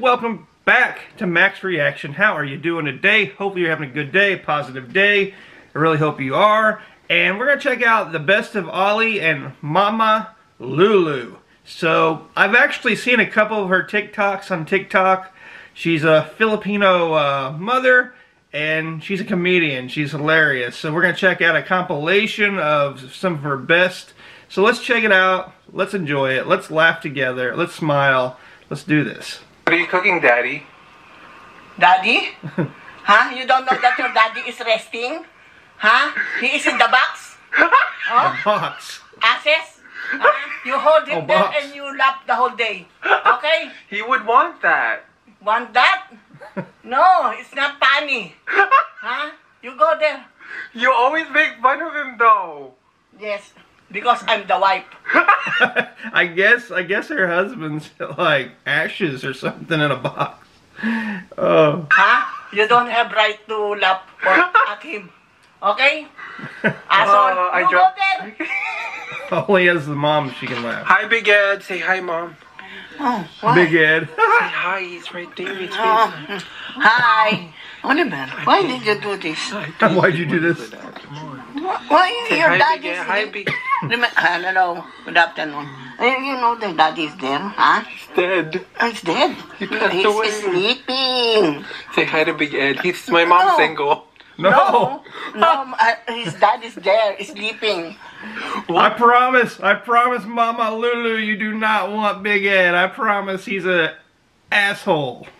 welcome back to Max Reaction. How are you doing today? Hopefully you're having a good day, positive day. I really hope you are. And we're going to check out the best of Olly and Mama Lulu. So, I've actually seen a couple of her TikToks on TikTok. She's a Filipino uh, mother, and she's a comedian. She's hilarious. So we're going to check out a compilation of some of her best. So let's check it out. Let's enjoy it. Let's laugh together. Let's smile. Let's do this. What are you cooking, Daddy? Daddy? huh? You don't know that your daddy is resting? Huh? He is in the box? Huh? Box. Asses? Huh? You hold him Oh, there box. and you lap the whole day. Okay? He would want that. Want that? No, it's not funny. Huh? You go there. You always make fun of him, though. Yes, because I'm the wife. I guess I guess her husband's like ashes or something in a box. Oh. Huh? You don't have right to laugh or at him. Okay? Asshole. Oh, I you go dropped- there. Only as the mom she can laugh. Hi, Big Ed. Say hi, Mom. Oh, why? Big Ed. Say hi. He's right there. It's Oh, hi. Oliver, why did you do this? Why'd you do this? Why Say your hi, daddy Big Ed. is Hi, there? Big Rem- Hello, good afternoon. Uh, You know the daddy is there, huh? Dead. He's dead. He passed He's away. sleeping. Say hi to Big Ed. He's my mom's No. single. No. No, no, uh, his dad is there, he's sleeping. I promise. I promise Mama Lulu you do not want Big Ed. I promise he's a asshole.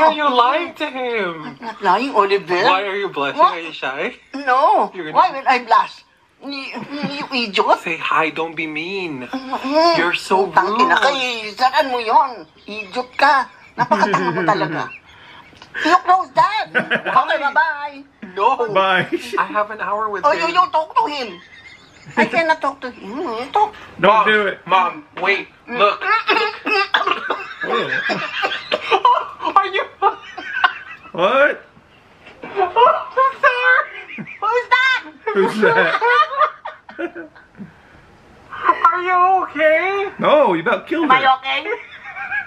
Yeah, you oh, lied to him. I'm Not lying, Oliver. Why are you blushing? What? Are you shy? No. You're gonna- Why will I blush? You, you idiot. Say hi. Don't be mean. Mm, mm. You're so Tangin na rude. kay, saan mo yon? Idiot ka. Napakatanga mo talaga. You close that. Okay, bye-bye. No. Bye. I have an hour with Oh, him. you, you talk to him. I cannot talk to him. Mm, you talk. Don't Mom, do it. Mom, wait. Look. Ew. Are you? What? I'm sorry. Who's that? Who's that? Are you okay? No, you about killed Am I her. okay?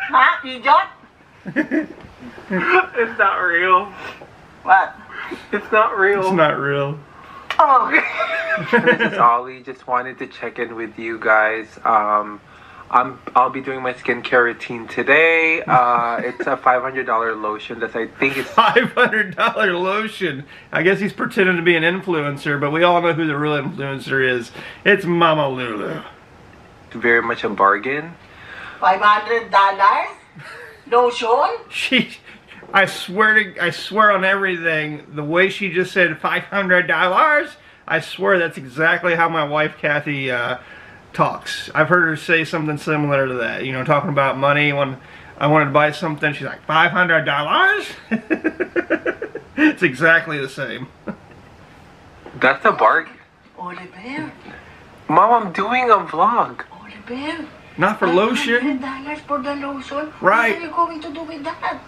Huh? Idiot? It's not real. What? It's not real. It's not real. Oh. this is Olly. Just wanted to check in with you guys. Um, I'm I'll be doing my skincare routine today. Uh, it's a five hundred dollar lotion that I think is Five hundred dollar lotion. I guess he's pretending to be an influencer, but we all know who the real influencer is. It's Mama Lulu. very much a bargain. $500? Lotion? She, I swear to, I swear on everything. The way she just said five hundred dollars, I swear that's exactly how my wife Kathy uh, talks. I've heard her say something similar to that. You know, talking about money when I wanted to buy something, she's like five hundred dollars. it's exactly the same. That's a bargain. Oliver, Mom, I'm doing a vlog. Oliver. Not for lotion. $500 for the lotion? Right. What are you going to do with that?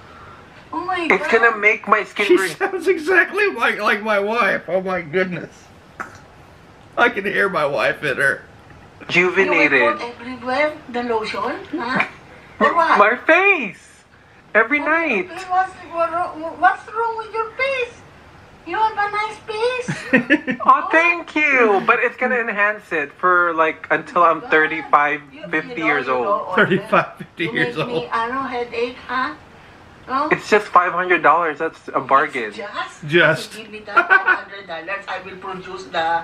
Oh my It's God. gonna make my skin. She re- sounds exactly like like my wife. Oh my goodness. I can hear my wife in her. You will rejuvenated. put everywhere the lotion? Huh? Or what? My face every night. What's, what's wrong with your face? You have a nice face. Oh, thank you. Oh. But it's gonna enhance it for like until I'm 35, 50 you know, years old. 35, 50 you years make me, old. I know, headache, huh? No? It's just five hundred dollars. That's a bargain. Just? Just. Give me the $500. I will produce the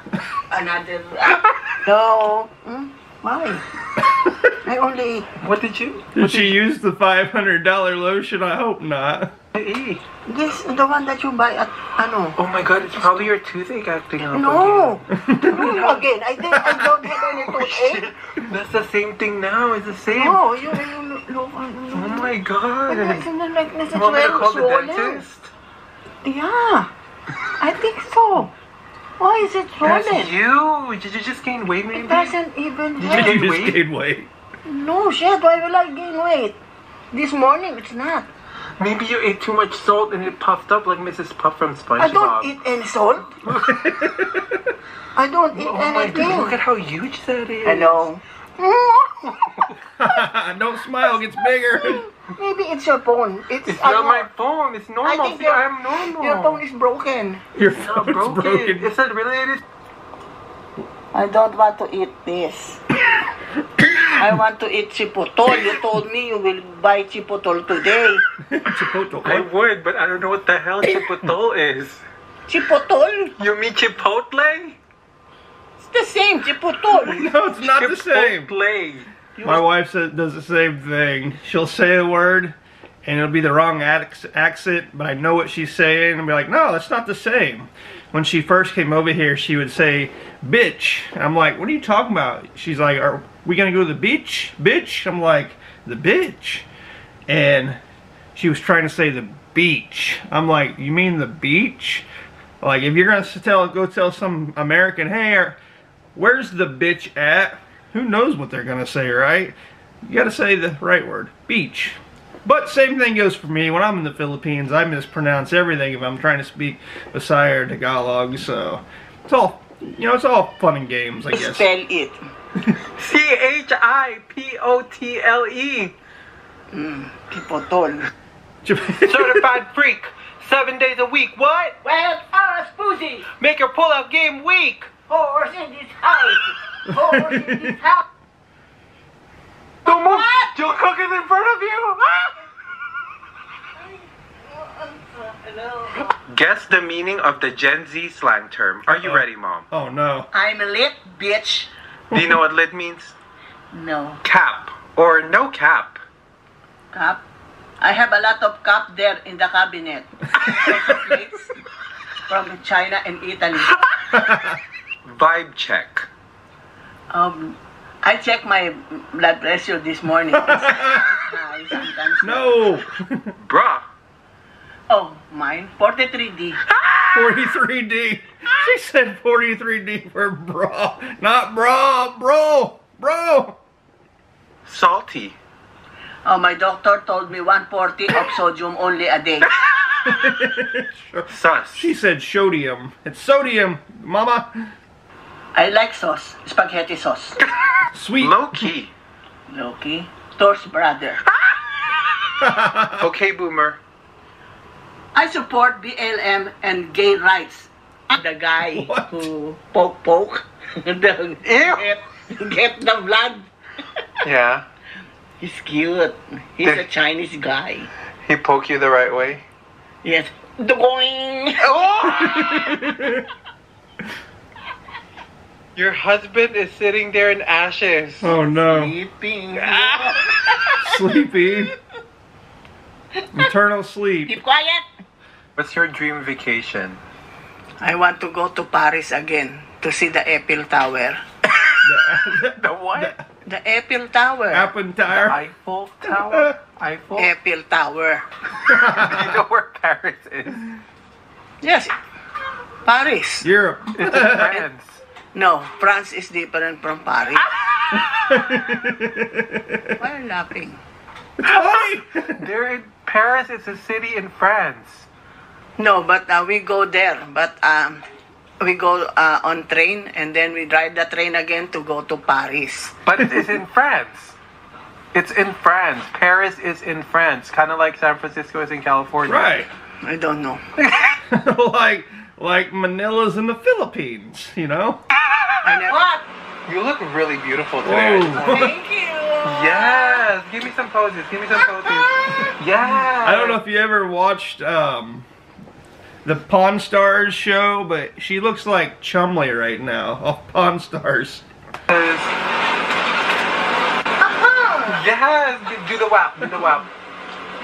another. Uh, no. Hmm? Why? I only. What did you? Did she use the $500 lotion? I hope not. eat? This the one that you buy at ano? Oh my god, it's probably your toothache acting up. No. no again. I think I don't have any toothache. Shit, That's the same thing now. It's the same. No, you you look. Look Oh my god. Isn't it like this is You want me to well call the swollen? dentist? Yeah. I think so. Why is it swollen? That's you. Did you just gain weight, maybe? It doesn't even Did hurt. you You gain just weight? gained weight. No shit, why will I gain weight? This morning it's not. Maybe you ate too much salt and it puffed up like Mrs. Puff from SpongeBob. I don't eat any salt. I don't eat Oh my anything. god, look at how huge that is. Hello. Don't smile, it gets bigger. Maybe it's your phone. It's, It's not my phone. It's normal. I think See, your- I'm normal. Your phone is broken. Your It's phone's not broken. broken. It's not related. I don't want to eat this. I want to eat chipotol. You told me you will buy chipotol today. Chipotle. I would, but I don't know what the hell chipotle is. Chipotol? You mean chipotle? It's the same, chipotol. No, it's not the same. Chipotle. My wife says, does the same thing. She'll say a word, and it'll be the wrong accent, but I know what she's saying, and be like, no, that's not the same. When she first came over here, she would say, bitch. I'm like, what are you talking about? She's like, are we going to go to the beach? Bitch? I'm like, the bitch. And she was trying to say the beach. I'm like, you mean the beach? Like, if you're going to tell, go tell some American, hey, are- where's the bitch at? Who knows what they're gonna say, right? You gotta say the right word, beach. But same thing goes for me. When I'm in the Philippines, I mispronounce everything if I'm trying to speak Visaya or Tagalog. So it's all, you know, it's all fun and games, I guess. Spell it. C H I P O T L E. Hmm, Chipotol. Certified freak. Seven days a week. What? Well, ah, us pussy. Make your pull-out game weak. Horse in this house. Horse in this house. Don't move. Jill Cook is in front of you. Hello. Guess the meaning of the Gen Z slang term. Are you Uh-oh. ready, Mom? oh no. I'm lit, bitch. Do you know what lit means? No. Cap or no cap. Cap. I have a lot of cap there in the cabinet. Plates from China and Italy. Vibe check. Um, I checked my blood pressure this morning. Sometimes high, sometimes low. No. Bruh. Oh, mine. 43D. 43D. She said 43D for bra, not bra, bro, bro. Salty. Oh, my doctor told me 140 of sodium only a day. Sus. She said sodium. It's sodium, mama. I like sauce. Spaghetti sauce. Sweet. Loki. Loki. Thor's brother. Okay, boomer. I support BLM and gay rights. The guy What? who poke poke. the, get, get the blood. Yeah. He's cute. He's a Chinese guy. He poke you the right way. Yes. Doing. Oh! Your husband is sitting there in ashes. Oh no. Sleeping. Sleepy. Eternal sleep. Keep quiet. What's your dream vacation? I want to go to Paris again to see the Eiffel Tower. The what? The Eiffel Tower. Eiffel Tower? Eiffel? Tower. Eiffel Tower. you know where Paris is? Yes. Paris. Europe. It's in France. No, France is different from Paris. Why are you laughing? Funny. They're in Paris. is a city in France. No, but uh, we go there. But um, we go uh, on train and then we drive the train again to go to Paris. But it is in France. It's in France. Paris is in France. Kind of like San Francisco is in California. right. I don't know. like like Manila's in the Philippines, you know? I never... What? You look really beautiful today. Whoa. Thank you. Yes. Give me some poses. Give me some poses. Yes. I don't know if you ever watched um, the Pawn Stars show, but she looks like Chumlee right now off Pawn Stars. Yes. Do the wap. Do the wap.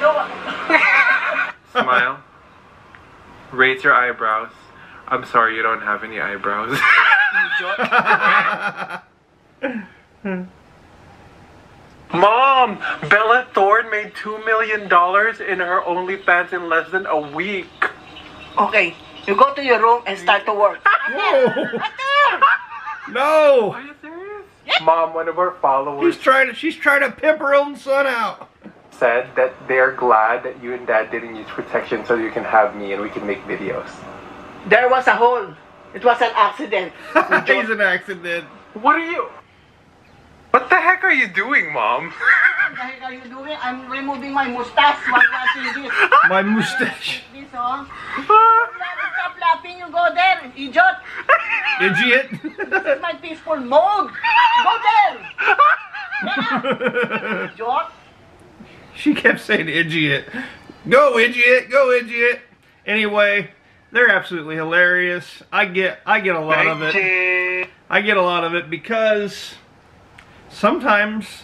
No. Smile. Raise your eyebrows. I'm sorry, you don't have any eyebrows. Mom, Bella Thorne made two million dollars in her OnlyFans in less than a week. Okay, you go to your room and start to work. Whoa! No! Are you serious? Mom, one of our followers She's trying to she's trying to pimp her own son out. said that they're glad that you and Dad didn't use protection so you can have me and we can make videos. There was a hole. It was an accident. He's an accident. What are you? What the heck are you doing, Mom? What the heck are you doing? I'm removing my mustache while watching this. My mustache. This, oh. Stop laughing, you go there, idiot. Idiot. This is my peaceful mode. Go there. Get out, idiot. she kept saying idiot. Go idiot, go idiot. Anyway, they're absolutely hilarious. I get I get a lot of it. I get a lot of it because sometimes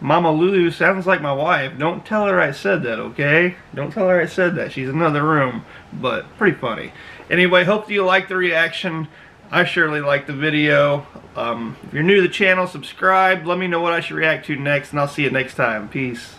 Mama Lulu sounds like my wife. Don't tell her I said that, okay? Don't tell her I said that. She's in another room, but pretty funny. Anyway, hope you like the reaction. I surely like the video. Um, if you're new to the channel, subscribe. Let me know what I should react to next, and I'll see you next time. Peace.